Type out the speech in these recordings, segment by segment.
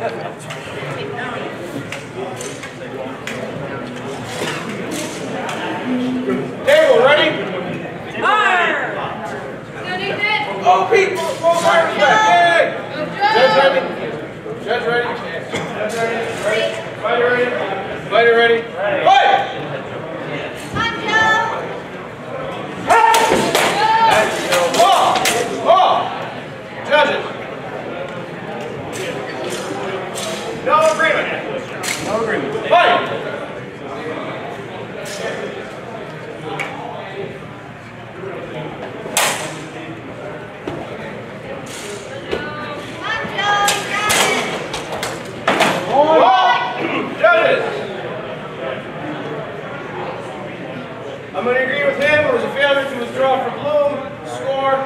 Table, ready? Oh, Pete, roll fire. Judge ready? Judge ready? Judge ready? Fighter ready? Fighter ready? Score.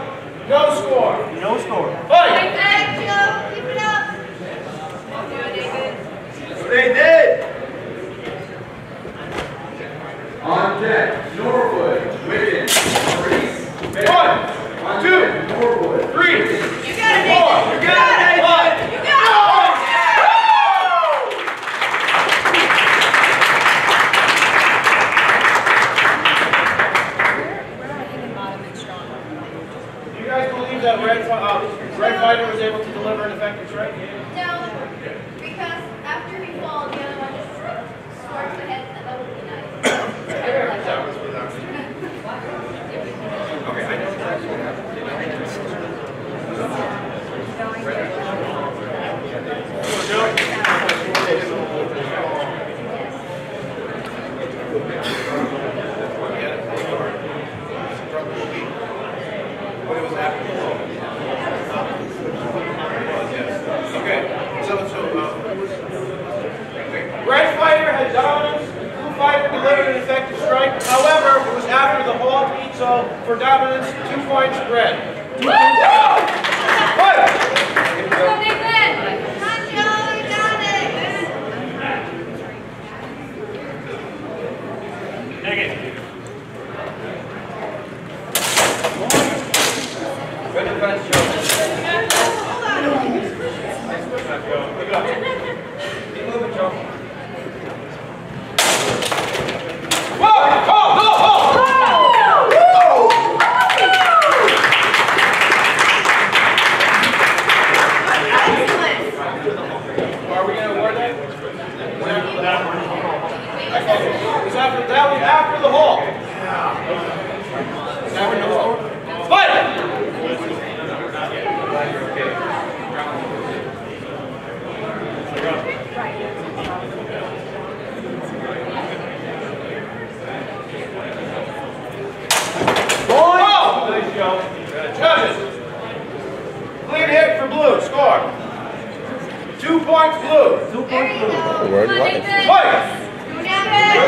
No score. No score. Fight! They did. On deck, Norwood, Wiggins, Reese, One, two, Norwood. three, You got it, four, Nathon. You got it. five. You got it. Do you guys believe that Red, Fi- Red Fighter was able to deliver an effective strike? No, because after he falls, the other one just squirts the head, and that would be nice. Okay, so, so, uh, Red Fighter had dominance, Blue Fighter delivered an effective strike. However, it was after the Hall beat, so for dominance, two points, Red. Fight! Go, Nathon. Hanjo, you got it. Good defense, Joe. Keep moving, Joe. Whoa! Oh, no! Oh! Excellent. Are we gonna award that? It's after, that was after the hall. It's after the hall. Fight! Ball! Judges. Clean hit for blue. Score. Two points blue. Two There points you blue. go. Word Come on, life. Nathon. Fight! Go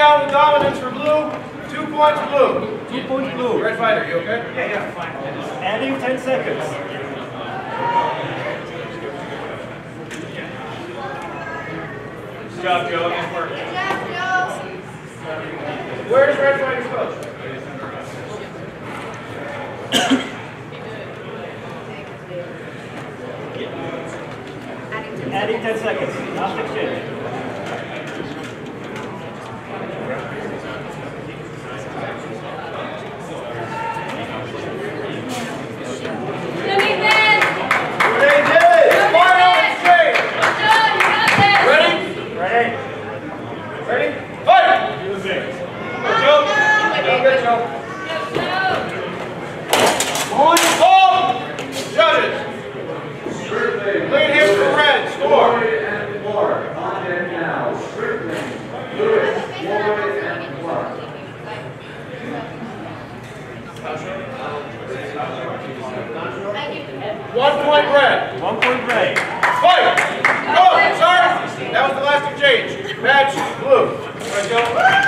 down the dominance for blue. Two points blue. Two points blue. Red fighter, you okay? Yeah, yeah, fine. Adding 10 seconds. Good job, Joe. Good job, Joe. Where's Red Fighter's coach? Adding 10 seconds. Last exchange. Go, Nathon. They did. Final exchange. Joe, you got this. Ready? Ready? Ready? Fight! Joe. Joe, good, Joe. On. Hold! Judges. Clean hit for red. Score. Floyd and Clark on deck now. Strickland, Lewis, Floyd, and Clark. I give him. One point red. One point red. Fight! Go, sir! That was the last exchange. Match blue. Let's go.